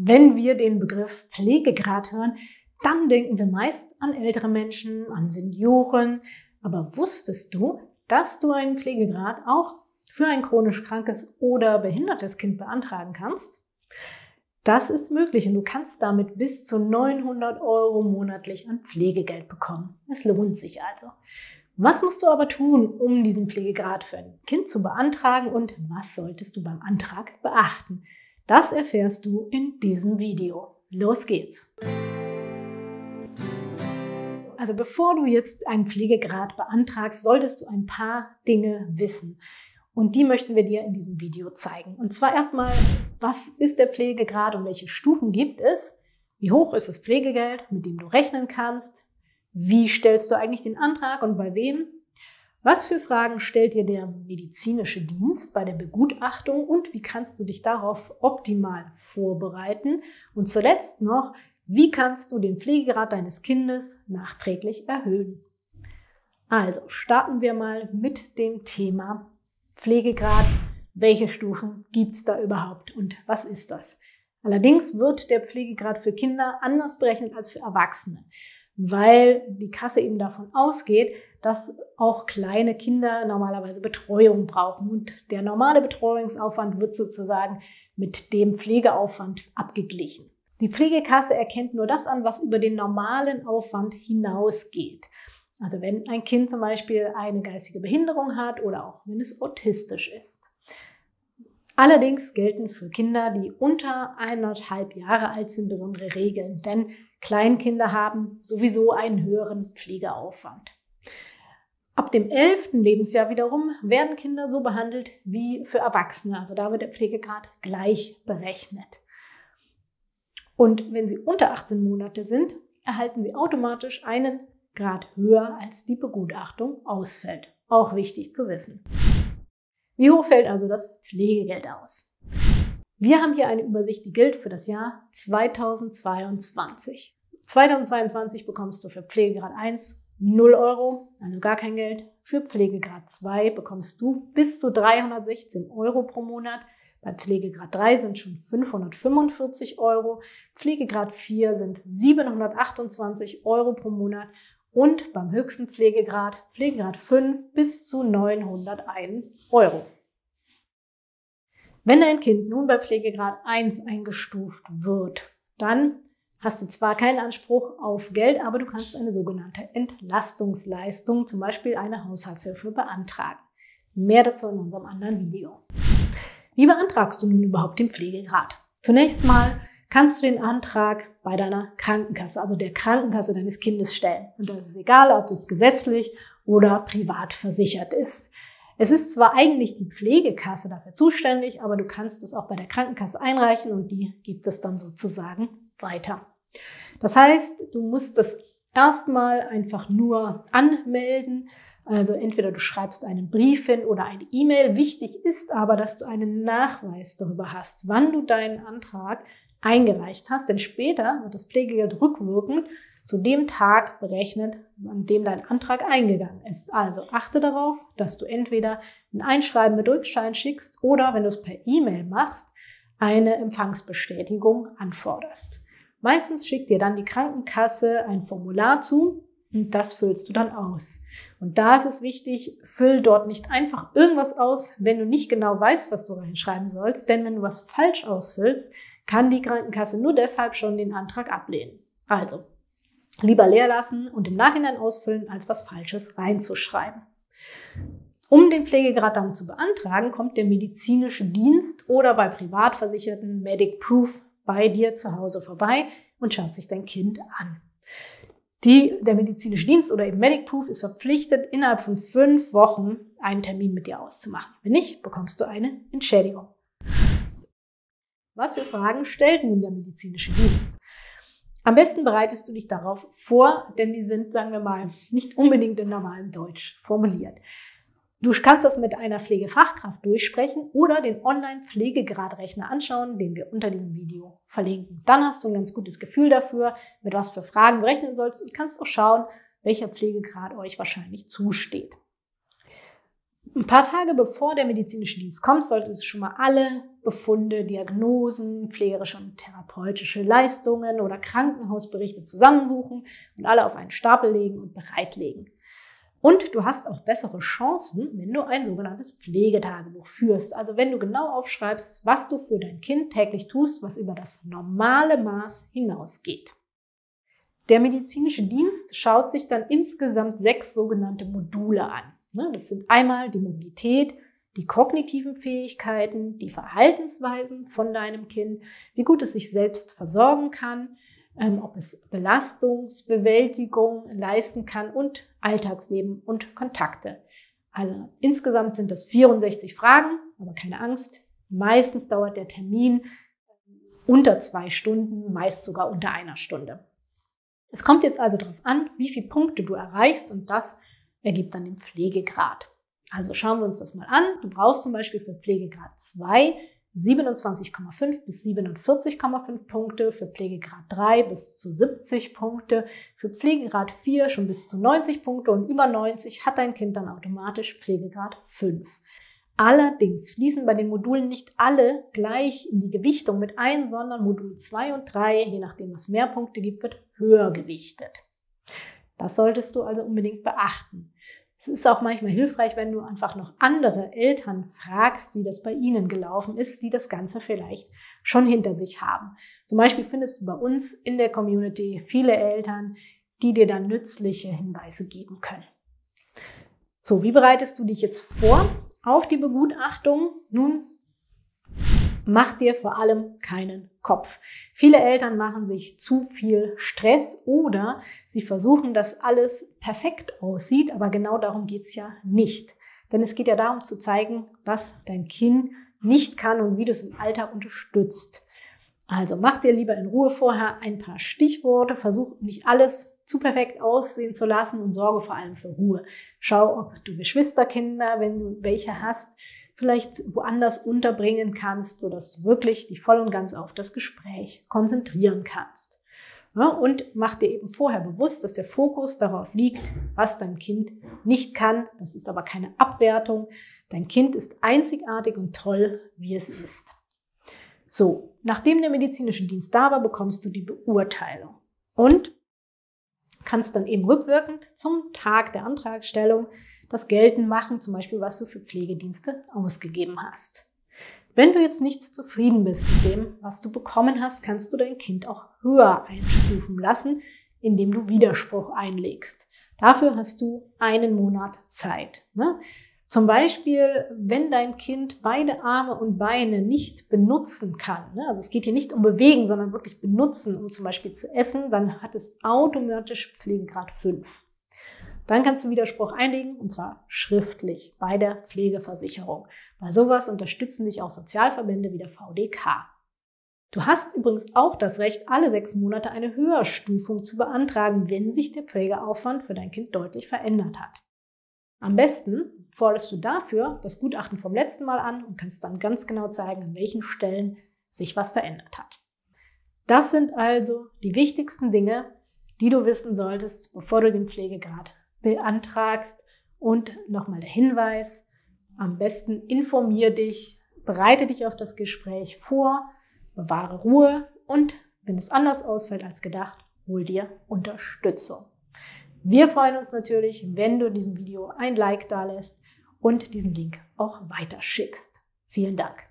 Wenn wir den Begriff Pflegegrad hören, dann denken wir meist an ältere Menschen, an Senioren. Aber wusstest du, dass du einen Pflegegrad auch für ein chronisch krankes oder behindertes Kind beantragen kannst? Das ist möglich und du kannst damit bis zu 900 Euro monatlich an Pflegegeld bekommen. Es lohnt sich also. Was musst du aber tun, um diesen Pflegegrad für ein Kind zu beantragen und was solltest du beim Antrag beachten? Das erfährst du in diesem Video. Los geht's! Also bevor du jetzt einen Pflegegrad beantragst, solltest du ein paar Dinge wissen. Und die möchten wir dir in diesem Video zeigen. Und zwar erstmal, was ist der Pflegegrad und welche Stufen gibt es? Wie hoch ist das Pflegegeld, mit dem du rechnen kannst? Wie stellst du eigentlich den Antrag und bei wem? Was für Fragen stellt dir der medizinische Dienst bei der Begutachtung und wie kannst du dich darauf optimal vorbereiten? Und zuletzt noch, wie kannst du den Pflegegrad deines Kindes nachträglich erhöhen? Also starten wir mal mit dem Thema Pflegegrad. Welche Stufen gibt es da überhaupt und was ist das? Allerdings wird der Pflegegrad für Kinder anders berechnet als für Erwachsene, weil die Kasse eben davon ausgeht, dass auch kleine Kinder normalerweise Betreuung brauchen. Und der normale Betreuungsaufwand wird sozusagen mit dem Pflegeaufwand abgeglichen. Die Pflegekasse erkennt nur das an, was über den normalen Aufwand hinausgeht. Also wenn ein Kind zum Beispiel eine geistige Behinderung hat oder auch wenn es autistisch ist. Allerdings gelten für Kinder, die unter eineinhalb Jahre alt sind, besondere Regeln, denn Kleinkinder haben sowieso einen höheren Pflegeaufwand. Ab dem elften Lebensjahr wiederum werden Kinder so behandelt wie für Erwachsene. Also da wird der Pflegegrad gleich berechnet. Und wenn sie unter 18 Monate sind, erhalten sie automatisch einen Grad höher, als die Begutachtung ausfällt. Auch wichtig zu wissen. Wie hoch fällt also das Pflegegeld aus? Wir haben hier eine Übersicht, die gilt für das Jahr 2022. 2022 bekommst du für Pflegegrad 1 0 Euro, also gar kein Geld. Für Pflegegrad 2 bekommst du bis zu 316 Euro pro Monat. Bei Pflegegrad 3 sind schon 545 Euro. Pflegegrad 4 sind 728 Euro pro Monat. Und beim höchsten Pflegegrad, Pflegegrad 5, bis zu 901 Euro. Wenn dein Kind nun bei Pflegegrad 1 eingestuft wird, dann hast du zwar keinen Anspruch auf Geld, aber du kannst eine sogenannte Entlastungsleistung, zum Beispiel eine Haushaltshilfe, beantragen. Mehr dazu in unserem anderen Video. Wie beantragst du nun überhaupt den Pflegegrad? Zunächst mal kannst du den Antrag bei deiner Krankenkasse, also der Krankenkasse deines Kindes stellen. Und das ist egal, ob das gesetzlich oder privat versichert ist. Es ist zwar eigentlich die Pflegekasse dafür zuständig, aber du kannst es auch bei der Krankenkasse einreichen und die gibt es dann sozusagen weiter. Das heißt, du musst das erstmal einfach nur anmelden. Also entweder du schreibst einen Brief hin oder eine E-Mail. Wichtig ist aber, dass du einen Nachweis darüber hast, wann du deinen Antrag eingereicht hast. Denn später wird das Pflegegeld rückwirkend zu dem Tag berechnet, an dem dein Antrag eingegangen ist. Also achte darauf, dass du entweder ein Einschreiben mit Rückschein schickst oder, wenn du es per E-Mail machst, eine Empfangsbestätigung anforderst. Meistens schickt dir dann die Krankenkasse ein Formular zu und das füllst du dann aus. Und da ist es wichtig, füll dort nicht einfach irgendwas aus, wenn du nicht genau weißt, was du reinschreiben sollst. Denn wenn du was falsch ausfüllst, kann die Krankenkasse nur deshalb schon den Antrag ablehnen. Also, lieber leer lassen und im Nachhinein ausfüllen, als was Falsches reinzuschreiben. Um den Pflegegrad dann zu beantragen, kommt der medizinische Dienst oder bei Privatversicherten Medic Proof bei dir zu Hause vorbei und schaut sich dein Kind an. Die, der medizinische Dienst oder eben Medic Proof ist verpflichtet, innerhalb von fünf Wochen einen Termin mit dir auszumachen. Wenn nicht, bekommst du eine Entschädigung. Was für Fragen stellt nun der medizinische Dienst? Am besten bereitest du dich darauf vor, denn die sind, sagen wir mal, nicht unbedingt in normalem Deutsch formuliert. Du kannst das mit einer Pflegefachkraft durchsprechen oder den Online-Pflegegradrechner anschauen, den wir unter diesem Video verlinken. Dann hast du ein ganz gutes Gefühl dafür, mit was für Fragen du rechnen sollst und kannst auch schauen, welcher Pflegegrad euch wahrscheinlich zusteht. Ein paar Tage bevor der medizinische Dienst kommt, solltest du schon mal alle Befunde, Diagnosen, pflegerische und therapeutische Leistungen oder Krankenhausberichte zusammensuchen und alle auf einen Stapel legen und bereitlegen. Und du hast auch bessere Chancen, wenn du ein sogenanntes Pflegetagebuch führst. Also wenn du genau aufschreibst, was du für dein Kind täglich tust, was über das normale Maß hinausgeht. Der medizinische Dienst schaut sich dann insgesamt sechs sogenannte Module an. Ne, das sind einmal die Mobilität, die kognitiven Fähigkeiten, die Verhaltensweisen von deinem Kind, wie gut es sich selbst versorgen kann, ähm, ob es Belastungsbewältigung leisten kann und Alltagsleben und Kontakte. Also insgesamt sind das 64 Fragen, aber keine Angst. Meistens dauert der Termin unter zwei Stunden, meist sogar unter einer Stunde. Es kommt jetzt also darauf an, wie viele Punkte du erreichst und das ergibt dann den Pflegegrad. Also schauen wir uns das mal an. Du brauchst zum Beispiel für Pflegegrad 2 27,5 bis 47,5 Punkte, für Pflegegrad 3 bis zu 70 Punkte, für Pflegegrad 4 schon bis zu 90 Punkte und über 90 hat dein Kind dann automatisch Pflegegrad 5. Allerdings fließen bei den Modulen nicht alle gleich in die Gewichtung mit ein, sondern Modul 2 und 3, je nachdem was mehr Punkte gibt, wird höher gewichtet. Das solltest du also unbedingt beachten. Es ist auch manchmal hilfreich, wenn du einfach noch andere Eltern fragst, wie das bei ihnen gelaufen ist, die das Ganze vielleicht schon hinter sich haben. Zum Beispiel findest du bei uns in der Community viele Eltern, die dir dann nützliche Hinweise geben können. So, wie bereitest du dich jetzt vor auf die Begutachtung? Nun, mach dir vor allem keinen Kopf. Viele Eltern machen sich zu viel Stress oder sie versuchen, dass alles perfekt aussieht, aber genau darum geht's ja nicht. Denn es geht ja darum zu zeigen, was dein Kind nicht kann und wie du es im Alltag unterstützt. Also mach dir lieber in Ruhe vorher ein paar Stichworte, versuch nicht alles zu perfekt aussehen zu lassen und sorge vor allem für Ruhe. Schau, ob du Geschwisterkinder, wenn du welche hast, vielleicht woanders unterbringen kannst, sodass du wirklich dich voll und ganz auf das Gespräch konzentrieren kannst. Ja, und mach dir eben vorher bewusst, dass der Fokus darauf liegt, was dein Kind nicht kann. Das ist aber keine Abwertung. Dein Kind ist einzigartig und toll, wie es ist. So, nachdem der medizinische Dienst da war, bekommst du die Beurteilung und kannst dann eben rückwirkend zum Tag der Antragstellung das geltend machen, zum Beispiel was du für Pflegedienste ausgegeben hast. Wenn du jetzt nicht zufrieden bist mit dem, was du bekommen hast, kannst du dein Kind auch höher einstufen lassen, indem du Widerspruch einlegst. Dafür hast du einen Monat Zeit. Ne? Zum Beispiel, wenn dein Kind beide Arme und Beine nicht benutzen kann, ne? also es geht hier nicht um Bewegen, sondern wirklich benutzen, um zum Beispiel zu essen, dann hat es automatisch Pflegegrad 5. Dann kannst du Widerspruch einlegen und zwar schriftlich bei der Pflegeversicherung. Bei sowas unterstützen dich auch Sozialverbände wie der VDK. Du hast übrigens auch das Recht, alle sechs Monate eine Höherstufung zu beantragen, wenn sich der Pflegeaufwand für dein Kind deutlich verändert hat. Am besten forderst du dafür das Gutachten vom letzten Mal an und kannst dann ganz genau zeigen, an welchen Stellen sich was verändert hat. Das sind also die wichtigsten Dinge, die du wissen solltest, bevor du den Pflegegrad beantragst. Und nochmal der Hinweis, am besten informier dich, bereite dich auf das Gespräch vor, bewahre Ruhe und wenn es anders ausfällt als gedacht, hol dir Unterstützung. Wir freuen uns natürlich, wenn du diesem Video ein Like da lässt und diesen Link auch weiterschickst. Vielen Dank.